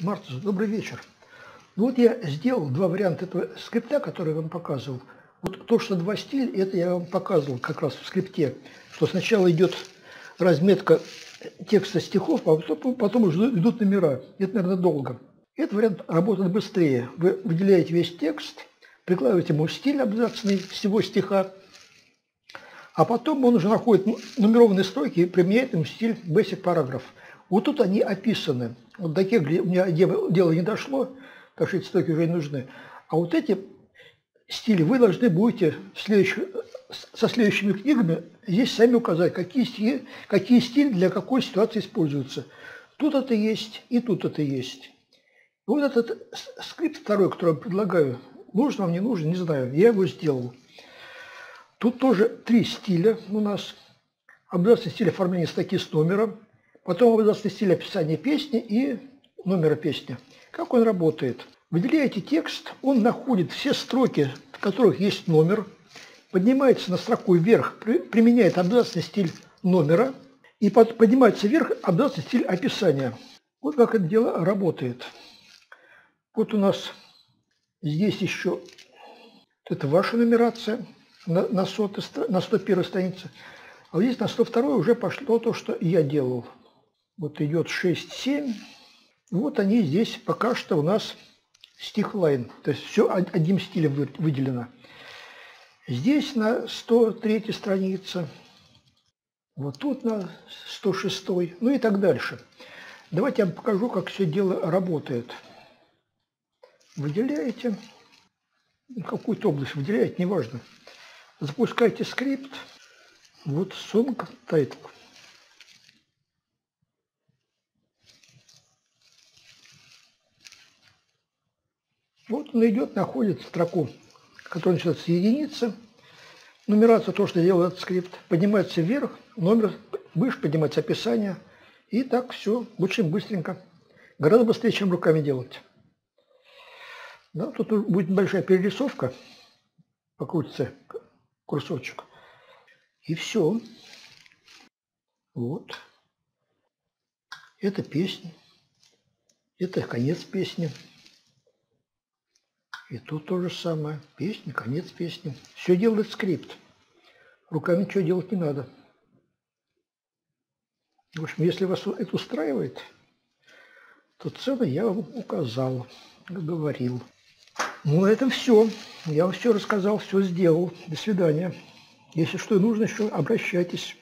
Мартус, добрый вечер. Ну вот я сделал два варианта этого скрипта, который я вам показывал. Вот то, что два стиля, это я вам показывал как раз в скрипте, что сначала идет разметка текста стихов, а потом, уже идут номера. Это, наверное, долго. Этот вариант работает быстрее. Вы выделяете весь текст, прикладываете ему стиль абзацный всего стиха, а потом он уже находит нумерованные строки и применяет им стиль basic paragraph. Вот тут они описаны. Вот до где у меня дело не дошло, так что эти строки уже не нужны. А вот эти стили вы должны будете со следующими книгами здесь сами указать, какие, стили, какие стили для какой ситуации используются. Тут это есть и тут это есть. И вот этот скрипт второй, который я предлагаю, нужен вам, не нужен, не знаю, я его сделал. Тут тоже три стиля у нас. Абзацный стиль оформления статьи с номером, потом абзацный стиль описания песни и номера песни. Как он работает? Выделяете текст, он находит все строки, в которых есть номер, поднимается на строку вверх, применяет абзацный стиль номера и поднимается вверх абзацный стиль описания. Вот как это дело работает. Вот у нас здесь еще это ваша нумерация на, на, 100, на 101 странице. А здесь на 102 уже пошло то, что я делал. Вот идет 6, 7. Вот они здесь пока что у нас стихлайн. То есть все одним стилем выделено. Здесь на 103 странице. Вот тут на 106. Ну и так дальше. Давайте я вам покажу, как все дело работает. Выделяете какую-то область, выделяете, неважно. Запускайте скрипт. Вот song title. Вот он идет, находит строку, которая начинается с единицы. Нумерация, то, что делает скрипт. Поднимается вверх, номер, выше поднимается описание. И так все очень быстренько. Гораздо быстрее, чем руками делать. Да, тут будет большая перерисовка. Покрутится курсочек. И все. Вот. Это песня. Это конец песни. И тут то же самое. Песня, конец песни. Все делает скрипт. Руками ничего делать не надо. В общем, если вас это устраивает, то цены я вам указал, говорил. Ну, на этом все. Я вам все рассказал, все сделал. До свидания. Если что нужно еще, обращайтесь.